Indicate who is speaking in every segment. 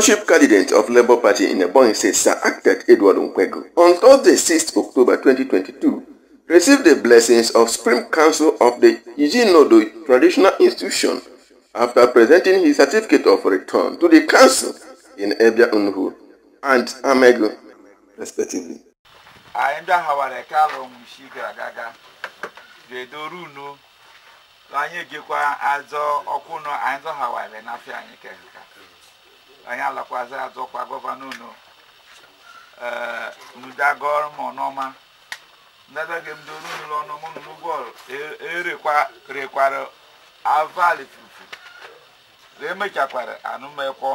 Speaker 1: Lordship candidate of Labour Party in Ebonyi State, Sir Acted Edward Nkwegu, on Thursday 6 October 2022, received the blessings of Supreme Council of the Ijinodo Traditional Institution after presenting his certificate of return to the council in Ebia Unhu and Amegu, respectively.
Speaker 2: aenda hawareka lọmshigara gaga ga-edoru unu anyị gịkwa azọ ọkwụnụ anyị zọ haware n'afọ anyị alakwazi azọkwa gọvanọ unu eh, mdaga ọrụ ọnụọma e, e ndadaga m doru n'ụlọ ọnụọma n'ugbo erekwara avali fufu emechakwara anụmekwọ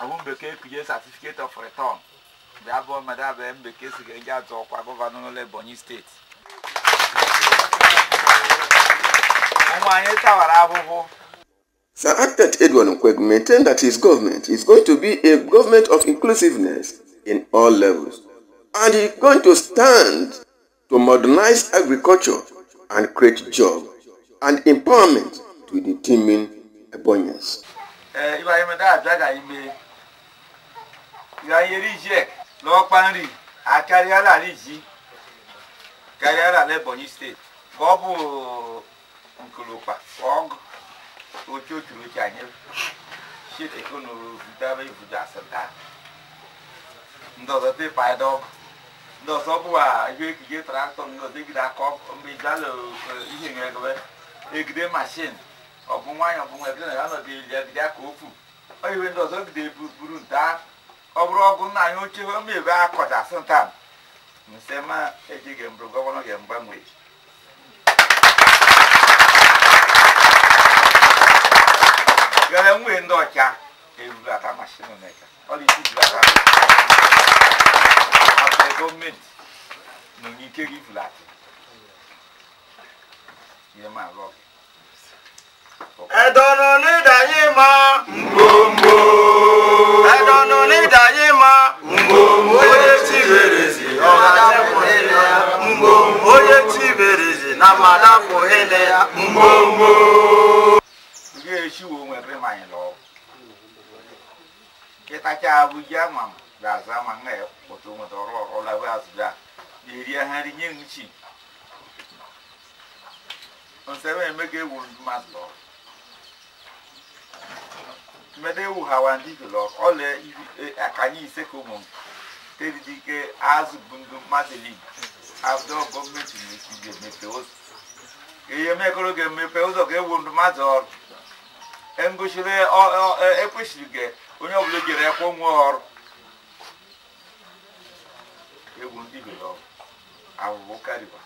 Speaker 2: ahụ bekee kuje satifiket of return bịa bụ madaba mbekee si ga-eji azọ ọkwa gọvanọ n'ụlọ ebonyi steeti
Speaker 1: ụmụ anyị tawara abụbụ Sir Advent Edwin Okweg maintained that his government is going to be a government of inclusiveness in all levels and is going to stand to modernize agriculture and create jobs and empowerment to the teeming Ebonyans.
Speaker 2: Ibrahimada ochochuru cha nye shite ko nuru dabe ibuja senta ndozo te pa do ndozo bua ye ki ye tractor no de gida ko mbi jalo ihe nge gobe egide machine ogun wa yan bun egide na no de ile gida ko fu o iwe ndozo gide buru nta ọbụrụ ọgụ nna anyị oche ome ebe akọta senta nsema ejighị mbrụ ọcha ebubata ma
Speaker 3: alụ ọgụ ẹ̀dọ̀nù ma. ngbòǹgbò. ma. onye tí bèrè sí ọ̀hánẹ́kùnrin ya. onye tí bèrè sí n'amadakùnrin ya.
Speaker 2: nwere ma anyị kita cabu jamam gaza manga ya otu motoro ola ba asja diri ahari nye nchi on se we mege wu maslo ewu hawa ndị lo ole eh, eh, akanyi ise ko mo tedi dike azu bundu mazeli abdo government ni ki de mepe os ọrụ onye ọbụla jere ya kwụọ nwa ọrụ egwu ndị bilọb awụwụ karịba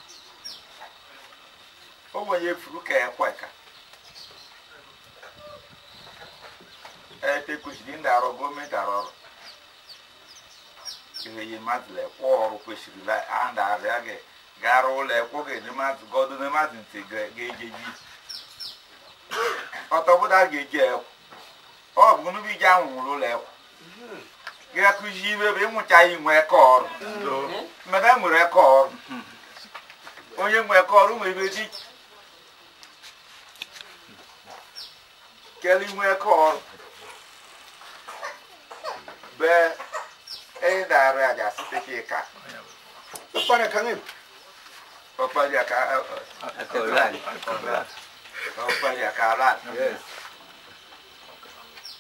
Speaker 2: ogbenye efuru ka ya ka ete kwesịrị ndị arụ gọọmenti arụ ọrụ ihe yi mmadụ ekwe ọrụ kwesịrị ndị arịa gị gara ụlọ ekwe ga-enyemazụ gọdụ n'emazụ ntị ga-ejeji ọtọ obodo ga-eji ekwe ọ bụ n'ubi ji ahụ nwụrụ ụlọ ekwu ga akụzi ibe ebe ịnwụcha ya nwe eke ọrụ mmebe nwere eke ọrụ onye nwe eke ọrụ nwere ebe dị kele inwe eke ọrụ be ịdara aja site ka ịka ọkpara ka nne ọkpara ala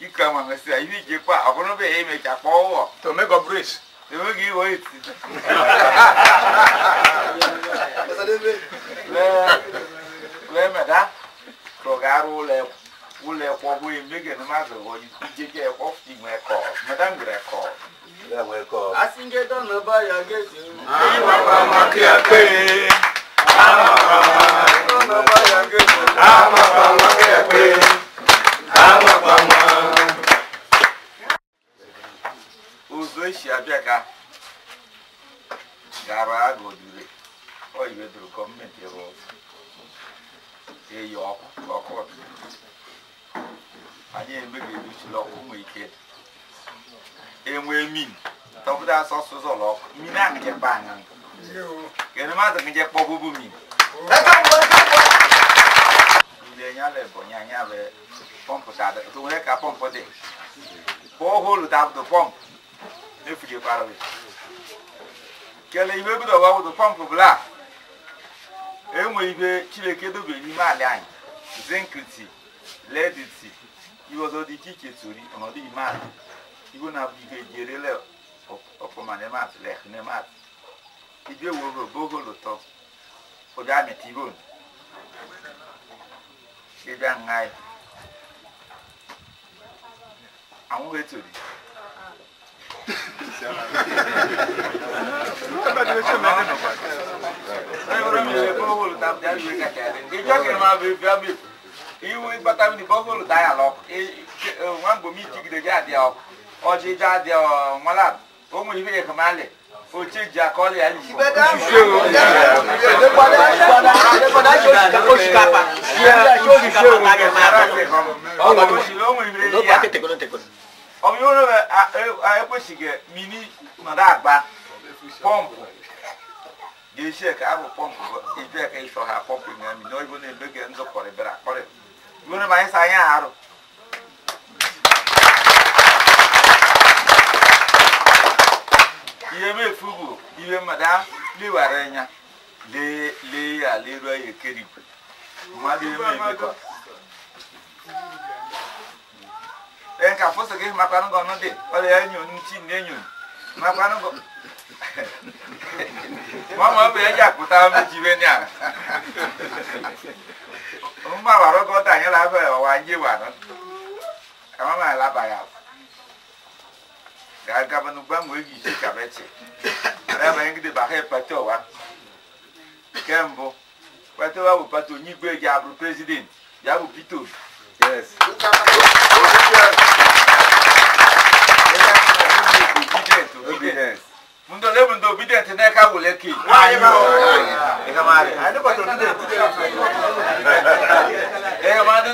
Speaker 2: ikra ma me se ibi je pa akono be e me ta po to make go brace To make you wait. le me da krogaru le ule kwa bu imege ni mazo wo je je ko ti me ko madam gre ko le we
Speaker 3: ko asinge don na ba ya ge ju e ah. wa pa ma ki
Speaker 2: community roles eyi ọkụ ọkụ anyị emeghị ebuchila ọkụ nwee ike enwee min tọpụta asọsụ zọrọ ọkụ min a nke mba anya kedu mmadụ nke kpọbụbụ min ile nya le bonye anya be pɔmpu ta de to wele ka pɔmpu de bɔholu ta do pɔmp ne fige paro bi kele ibe bi do wa do pɔmpu bla enwere ibe chineke dobere n'ime ala anyị zenkiti lediti iwe ọzọ dị iche iche tụrụ ọnọdụ ime ala igwe na abụ ibe jerele ọpụma nemat lech nemat ibe woro bogolo tọ ụdị amịta ibon ịbịa nha anwụghị tụrụ iwu ịkpọta mmiri bọgolu daya lọk nwa mgbomi jigide ja adịa ọk ọjị ja adịa nwala o nwere ibe ekamali oche ji akọlị ya n'igbo
Speaker 3: o nwere ibe ya
Speaker 2: ọ bụrụ na e- ekwesịghị mini nọdụ agba pọmpụ ga-esi ka abụ pọmpụ ije ka ịchọ ha pọmpụ na mmiri oyibo na-ebe gị ndụ kọrịbara kpọrị bụrụ na anyị sa anyị arụ ihe mefu bụ ihe mmadụ lewara anya
Speaker 1: lee
Speaker 2: ya leruo ya ekeribu mmadụ eme emekọ e nka fụsụ gị makwa nụgọ nụ dị ọrịa enyo nchi ndị enyo makwa nụgọ mama ọ bụ eji akpụta mejiwe ni a mma wara ọgọ ta anyị lafa ọwa ndị wa nọ ka mama alaba ya ga gabanu gbanwe gi ji ka bechi ara ba ngide ba he pato wa kembo pato wa bu pato nyigwe ya bụ president ya bụ pito Yes. Obedience. Obedience. Ndị ole bụ ndị obidient n'aka wụle ki? Ị ga-amadị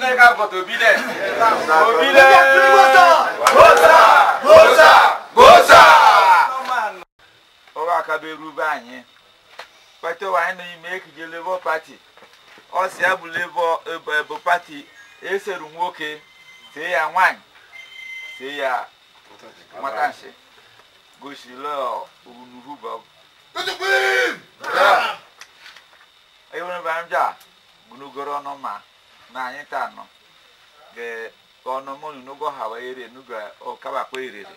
Speaker 2: n'aka bọta obidient.
Speaker 3: Obidient! Bosa! Bosa!
Speaker 2: Bosa! Ọrụ akado erube anyị. Pati ụwa anyị n'ime ekige Labour Party. Ọ si ya bụ Party eseru nwoke tee ya nwanyị tee ya nwatanshi gosiri unuhuba ewebanja gbunugoro ọnụ ma na anyị taa nọ ọnụmụnụ n'ụgwọ ha wee ere n'ụgwọ ọkabakwa erere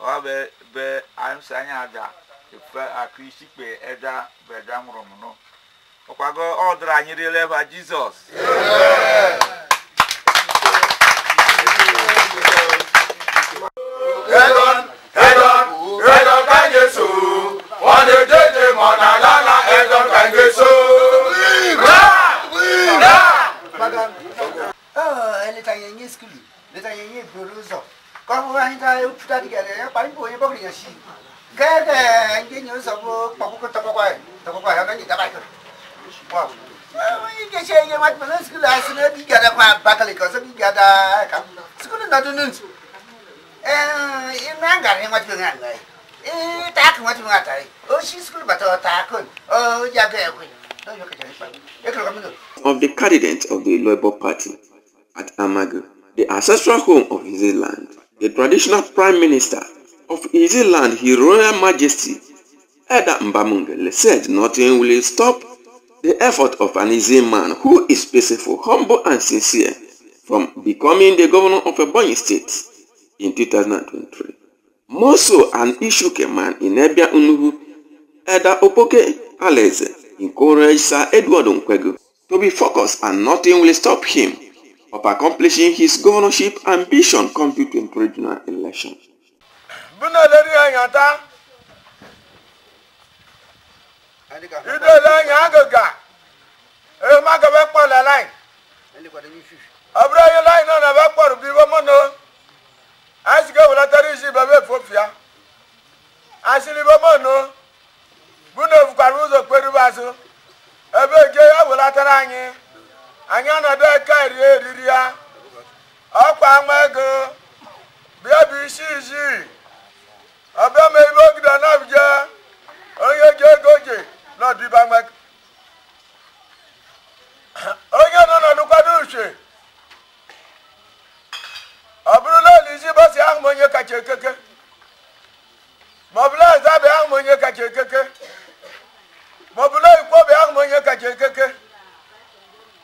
Speaker 2: ọ be be anyụsị anya aja efe akụ isi kpe eja bụ eja nwụrụ m nụ ọkwago ọ dụrụ anyị rịela ebe a jizọs
Speaker 3: Ẹ̀dọ̀n ẹ̀dọ̀n ẹ̀dọ̀n kàjẹ́sọ̀ wọ́n lè dédé mọ̀nà lálá ẹ̀dọ̀n kàjẹ́sọ̀.
Speaker 4: Ẹlẹ́ta yẹn yé skulu, ẹlẹ́ta yẹn yé gbòòrò zọ̀, kọ́kọ́ wá níta ó fúta dìgẹ̀ rẹ̀ yẹn parí bò yẹn bọ́ọ̀lù yẹn sí. Gẹ́gẹ́ ẹ̀ǹdé ni ó sọ fún pọ̀kúkú tọkọkọ ẹ̀ tọkọkọ ẹ̀ ọ̀gá yìí dábàá yìí. Wọ́n yìí kẹ́sẹ̀ yẹn wá ti mọ̀ ní skulu àti sinú ẹ̀ bí gàdá fún abakẹ́lẹ̀ kan sọ́ bí gàdá ẹ̀ka ndatinin su ina ngari ngwa tibinga ngai tak ngwa tibinga tai o shi school bato takun o jaga ekwe
Speaker 1: Of the candidate of the Labour Party at Amagu, the ancestral home of Iziland, the traditional prime minister of Iziland, His Royal Majesty Edda Mbamungele, said nothing will stop the effort of an Izeland man who is peaceful, humble, and sincere from becoming the governor of a Ebonyi State in 2023. More so, an Ishuke man in Ebia Unugu, Eda Opoke Aleze, encouraged Sir Edward Nkwegu to be focused and nothing will stop him of accomplishing his governorship ambition come 2029 election.
Speaker 3: Ìdè lẹ́yìn àgàgà, èèmọ̀ àgàbẹ́ pọ̀ lẹ́láì. ọ bụrụ onye nanyị nọ na be kpọrọ bụ ibe mụnụ anyị si ga-ewelatara isi ibe be fofia asịrị ibe mụnụ bụ na ofukwara ụzọ kperube azụ ebe ege ewelatara anyị anyị ọnọdụ eke rie eriri ya ọkwa nwa ego bịa bụ isi izi ọbịa ma ibe ogide na onye ji ego ji n'ọdụ ibe onye nọ n'ọdụ kwado uche ahụ onye kacha ekeke ma ọ bụla nza bịa ahụ onye kacha ekeke ma ọ bụla ikwo bịa ahụ onye kacha ekeke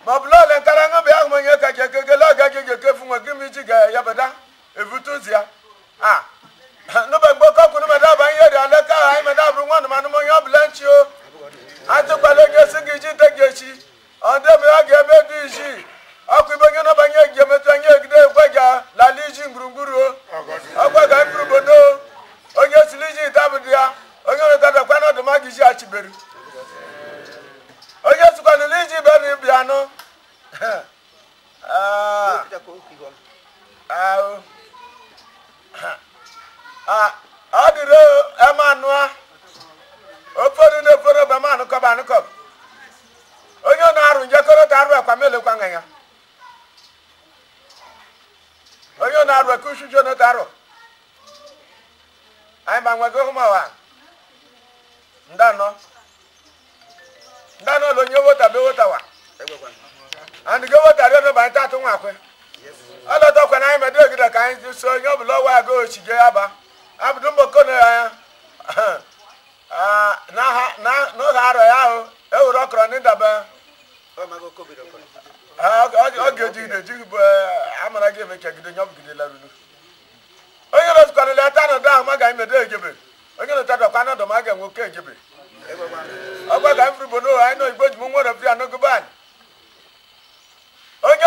Speaker 3: ma ọ bụla nkara ahụ onye kacha ekeke la gaji ga eke funwe gị m iji ga ya ọ dịrị eme anụ ofodu na ofodu bụ eme anụkọb anụkọb onye na-arụ njekọrọ ta arụ akwa melekwa nga ya onye na-arụ eke uchuchu na ta arụ anyị ma nwego hụmawa ndanọ ndanọ ụlọ onye wota be wotawa andị gị wota rịọ n'ụbanyị tatụ nwa akwe anyị so onye ọ bụla ọwa aga ochige ya ba abụdụ ya n'oge arọ ya ahụ ewere ọkọrọ n'ịdaba oge ji bụ e, amara gị eme onye ọbụgide larulu onye rọzikwara leta na ahụ ma ga imedo ejebe onye na ejebe ọgba ga mfuru bụ n'ụwa anyị n'oyibo ji m nwere fri onye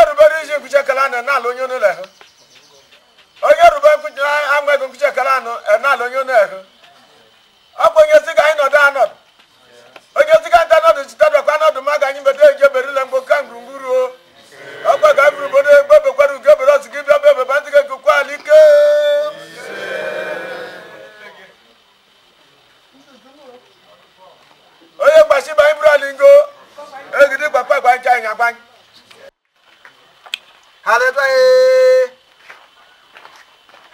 Speaker 3: rubere na ala onye ha onye ruba nkuji na ama ebe nkuji ekele anụ enala onye na ehu ọ bụ onye ziga anyị nọdụ anọdụ onye ziga nta nọdụ jite dọkwa ma ga anyị bedo eje berile mgbe ka ngwurungwuru o ọgba ga buru bodo egbe bekwara ugo ebere ọzụ gị bịa bebe ba ndị gị gụkwa ala ike onye gbachi ba anyị bụrụ alingo egide anyị agbanye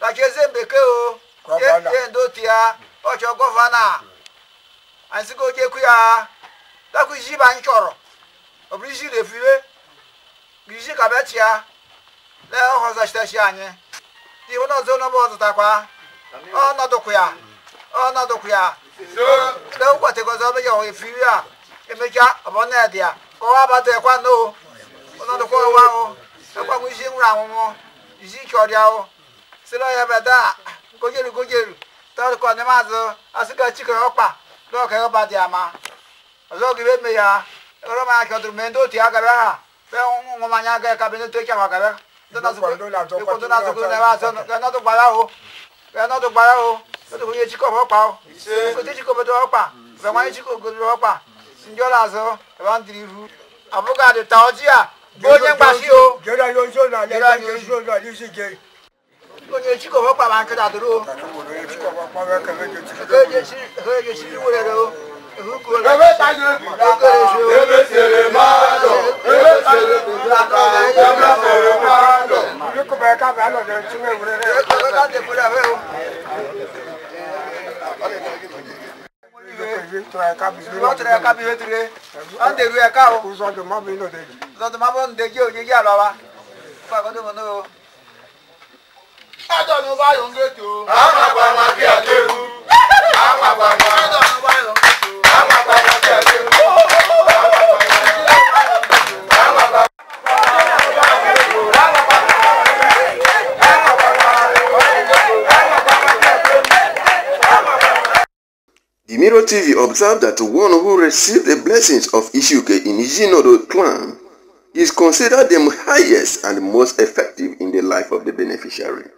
Speaker 4: kacha bekee o ndị ndotu ya ọchọ gọvanọ ansigo jekwu ya takwa iji ba anyị chọrọ ọ bụrụ isi refire iji ka bịa chia lee ọhọ zachitachi anyị ihu n'ọzọ n'ọba ọzụtakwa ọ nọdụkwu ya ọ nọdụkwu ya lee ụkwatagọzọ ọbụ ya ọ efiri ya emecha ọbọ na-ede ya ka ọwa abata ekwa n'o ọ nọdụkwa ọwa o ekwa isi nwụrụ anwụnwụ isi chọrọ ya o sịrị ya bada gojeru gojeru tọrụkọ ndị maazị asịka chikọrọ ọkpa lọka ọba dị ama ọzọ gị eme ya ọrụ m aka ọdụrụ mee ndị otu ya gabịa ha be ụmụ mmanya aga ya ka be n'otu eke awa gabịa ịkwụntụ na azụkwụ n'ebe azụ n'ọdụ gbara o n'ọdụ gbara o n'ọdụ onye chikọrọ ọkpa o otu chikọrọ ọkpa ebe nwanyị chikọrọ ọkpa ndị ọrụ azụ ebe ọ dịrị ihu abụghị adịta ọjị a bụ onye mgbashi o onye chiko ho kwa bantu da duro onye chiko ho kwa bantu da duro onye chi onye chi wo le ro huku
Speaker 3: The
Speaker 1: Mirror TV observed that one who received the blessings of Ishuke in Ijinodo clan is considered the highest and most effective in the life of the beneficiary.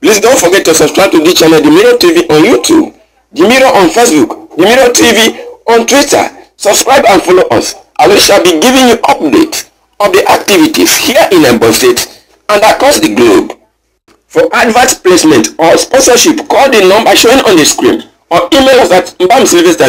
Speaker 1: Please don't forget to subscribe to this channel, The Mirror TV on YouTube, The Mirror on Facebook, The Mirror TV on Twitter. Subscribe and follow us and we shall be giving you updates of the activities here in Ebon State and across the globe. For advert placement or sponsorship, call the number shown on the
Speaker 3: screen or email us at mbamsylvester.com.